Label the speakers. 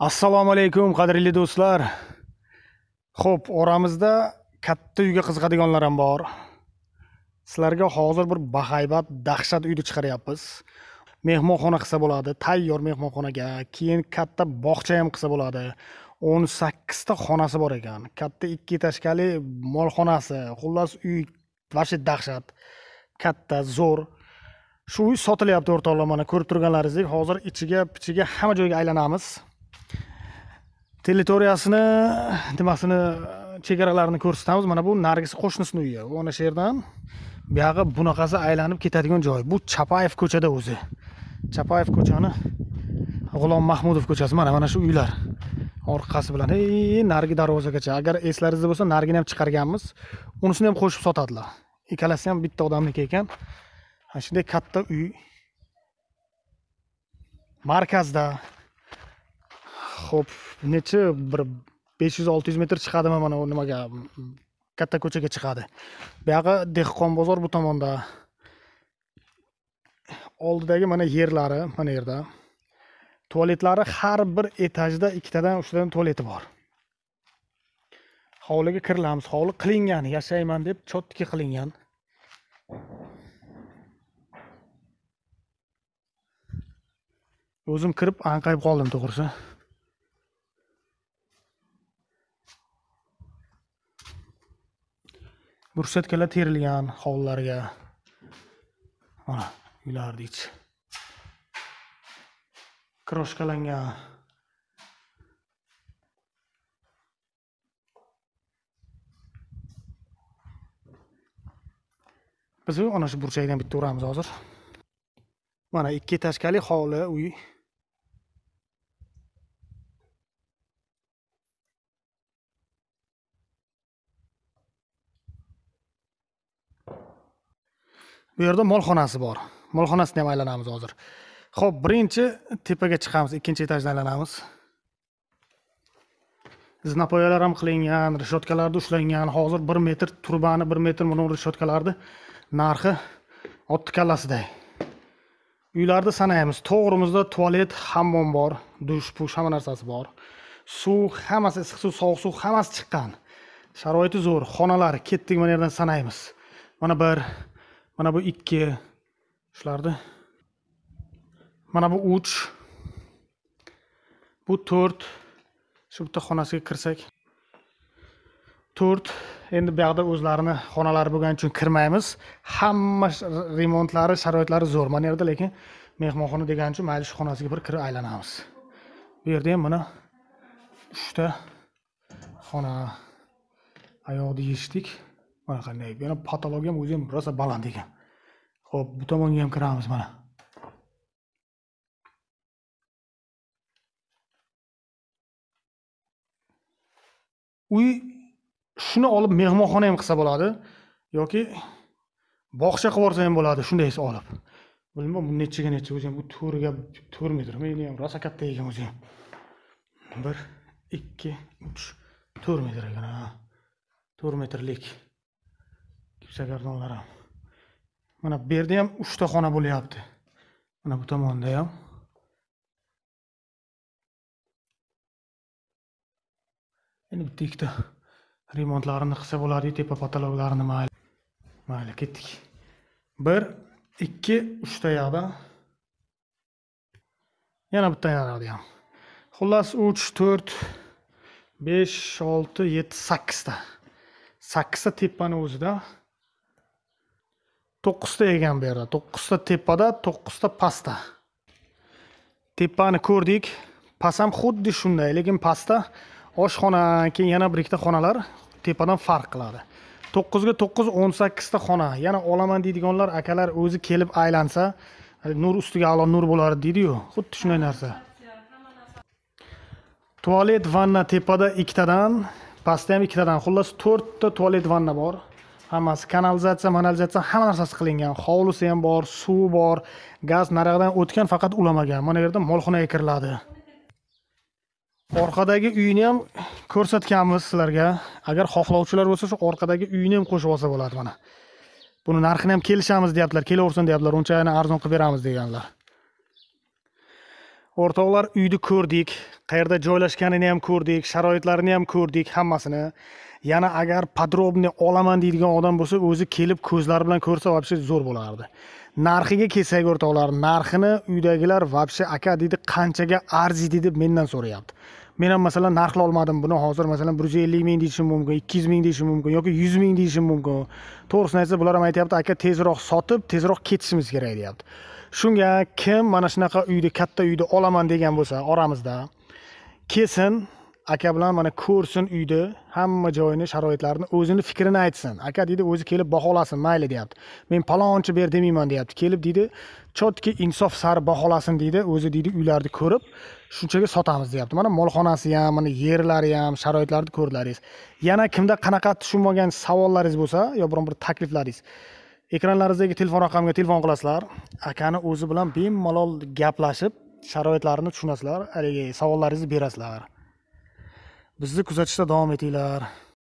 Speaker 1: assalomu alaykum qadrli do'stlar. Ho'p oramizda katta uyga qiziqadiganlar ham bor. Sizlarga hozir bir bahaybat dahshat uyni chiqaryapmiz. Mehmonxona qilsa bo'ladi tayyor mehmonxonaga keyin katta bog'cha ham qilsa bo'ladi. O'n sakkizta xonasi bor ekan. Katta ikki etажkali molxonasi xullas uy вообще dahshat katta zo'r. Shu uy sotilyapti o'rtoqlar mana ko'rib turganlaringizdek hozir ichiga pichiga hamma joyga aylanamiz. Territoriyasini nimasini chegaralarini ko'rsatamiz. Mana bu nargis qo'shnisini uyi. U ana shu yerdan buyog'i bunaqasi aylanib ketadigan joy. Bu chapayev ko'chada o'zi. Chapayev ko'chani g'ulom mahmudov ko'chasi. Mana mana shu uylar orqasi bilan. Ey narigi darvozagacha. Agar eslaringizda bo'lsa narigini ham chiqarganmiz. Unisini ham qo'shib sotadilar. Ikkalasi ham bitta odamniki ekan. Ana shunday katta uy. Markazda ho'p necha bir besh yuz olti yuz metr chiqadimi mana bu nimaga katta ko'chaga chiqadi. Buyog'i dehqon bozor bu tomonda. Oldidagi mana yerlari mana yerda. Tualetlari har bir etajda ikkitadan uchtadan tualeti bor. Hovliga kirilamiz hovli qilingan yashayman deb cho'tki qilingan. O'zim kirib anqayib qoldim to'g'risi. Burchatkalar terilgan hovlilarga mana uylarni ichi kroshkalangan. Biz ana shu burchakdan bitta uramiz hozir. Mana ikki etажkali hovli uy. Bu yerda molxonasi bor. Molxonasini ham aylanamiz hozir. Ho'p birinchi tepaga chiqamiz. Ikkinchi etajdan aylanamiz. Zinapoyalar ham qilingan reshotkalarda ushlangan. Hozir bir metr turbani bir metr mana reshotkalarni narxi otni kallasiday. Uylarni sanaymiz. To'g'rimizda tualet hammom bor. Dush push hamma narsasi bor. Suv hammasi issiq suv sovuq suv hammasi chiqqan. Sharoiti zo'r. Xonalar ketdik mana yerdan sanaymiz. Mana bir mana bu ikki shularni. Mana bu uch bu to'rt shu bitta xonasiga kirsak. To'rt endi buyoqda o'zlarini xonalari bo'lgani uchun kirmaymiz. Hamma remontlari sharoitlari zo'r mana yerda lekin mehmonxona degani uchun mayli shu xonasiga bir kirib aylanamiz. Bu yerda ham mana uchta xona. Oyoqni yechdik. Mana qanday yana patolog ham o'zi ham rosa baland ekan. Ho'p bu tomonga ham kiramiz mana. Uy shuni olib mehmonxona ham qilsa bo'ladi yoki bog'cha qilib yuborsa ham bo'ladi shunday olib. Bilmayman bu nechiga necha o'zi ham bu to'rtga to'rt metrmi endi ham rosa katta ekan o'zi ham. Bir ikki uch to'rt metr ekan ha. To'rt metrlik kisagardonlar ham mana bu yerda ham uchta xona bo'lyapti. Mana bu tomonda ham. Endi bitta ikkita remontlarini qilsa bo'ladi tepa patologlarini mayli. Mayli ketdik. Bir ikki uchta yoqda yana bitta yoqda ham. Xullas uch to'rt besh olti yetti sakkizta. Sakkizta tepani o'zida. To'qqizta ekan bu yerda. To'qqizta tepada to'qqizta pastda tepani ko'rdik. Past ham xuddi shunday lekin pastda oshxona keyin yana bir ikkita xonalar tepadan farq qiladi. To'qqizga to'qqiz o'n sakkizta xona. Yana olaman deydiganlar akalar o'zi kelib aylansa nur ustiga alo nur bo'lar deydiyu xuddi shunday narsa. Tualet vanna tepada ikkitadan pastda ham ikkitadan. Xullas to'rtta tualet vanna bor. Hammasi kanalizatsiya manalizatsiya hamma narsasi qilingan. Hovlisi ham bor suvi bor gaz naryoqdan o'tgan faqat ulamagan. Mana yerda molxonaga kiriladi. Orqadagi uyni ham ko'rsatganmiz sizlarga. Agar xohlovchilar bo'lsa shu orqadagi uyni ham qo'shib olsa bo'ladi mana. Buni narxini ham kelishamiz deyaptilar kelaversin deyaptilar uncha yana arzon qilib beramiz deganlar. O'rtoqlar uyni ko'rdik qayerda joylashganini ham ko'rdik sharoitlarini ham ko'rdik hammasini. Yana agar подробный olaman deydigan odam bo'lsa o'zi kelib ko'zlari bilan ko'rsa вообще zo'r bo'lardi. Narxiga kelsak o'rtoqlar narxini uydagilar вообще aka deydi qanchaga arziydi deb mendan so'rayapti. Men ham masalan narxlolmadim buni hozir masalan bir yuz ellik ming deyishim mumkin ikki yuz ming deyishim mumkin yoki yuz ming deyishim mumkin. To'g'risini aytsa bular ham aytyapti aka tezroq sotib tezroq ketishimiz kerak deyapti. Shunga kim mana shunaqa uyni katta uyni olaman degan bo'lsa oramizda kelsin aka bilan mana ko'rsin uyni hamma joyini sharoitlarini o'zini fikrini aytsin. Aka deydi o'zi kelib baholasin mayli deyapti. Men palonchi ber demayman deyapti. Kelib deydi chotki insof sari baholasin deydi. O'zi deydi uylarni ko'rib shunchaga sotamiz deyapti. Mana molxonasi ham mana yerlari ham sharoitlarini ko'rdilaringiz yana kimda qanaqa tushunmagan savollaringiz bo'lsa yo biron bir takliflaringiz. Ekranlaringizdagi telefon raqamiga telefon qilasizlar. Akani o'zi bilan bemalol gaplashib sharoitlarini tushunasizlar. Haligi savollaringizni berasizlar. Bizni kuzatishda davom etinglar.